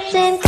person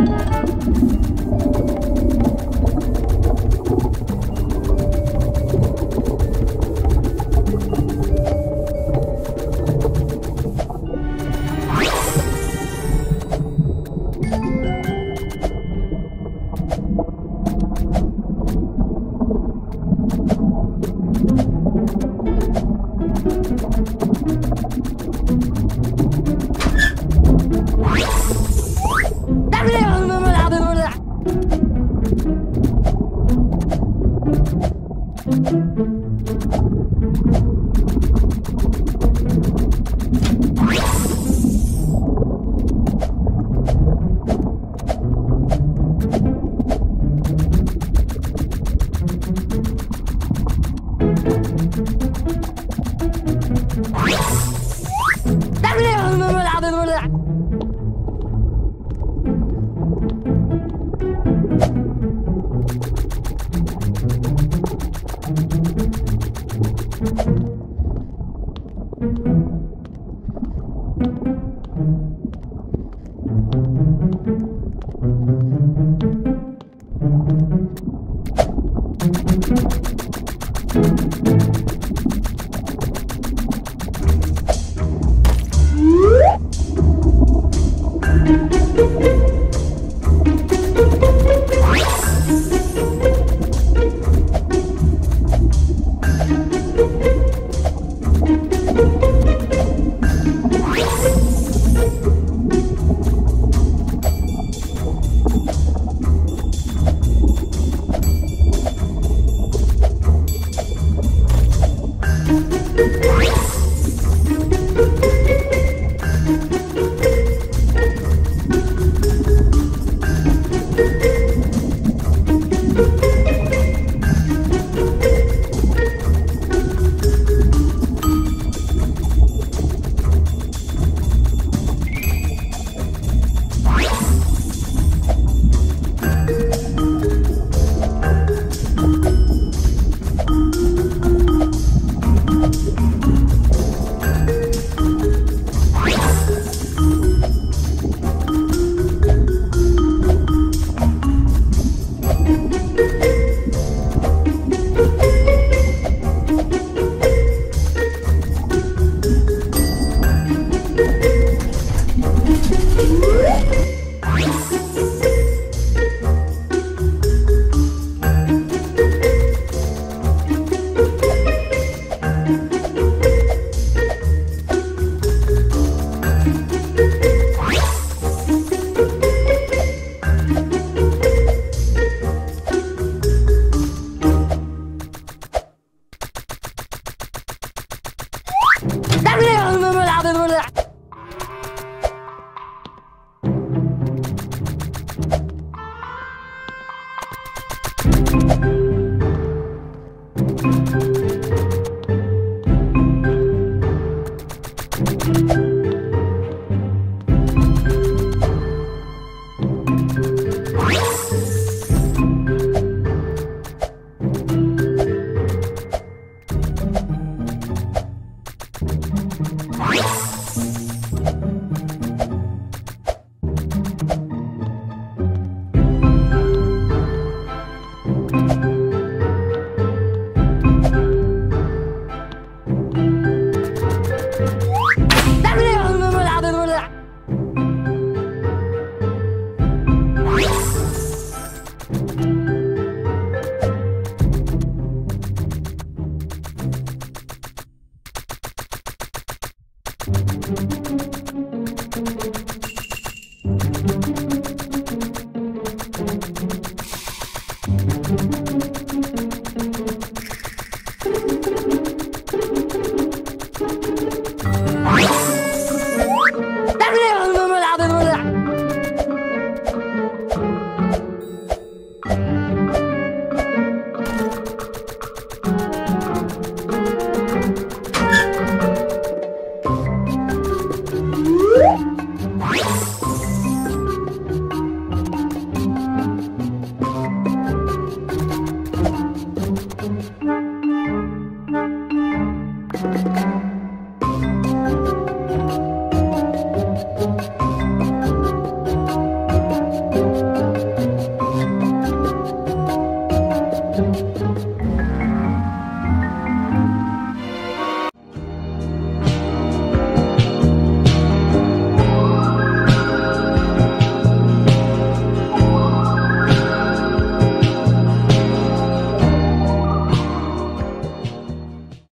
Música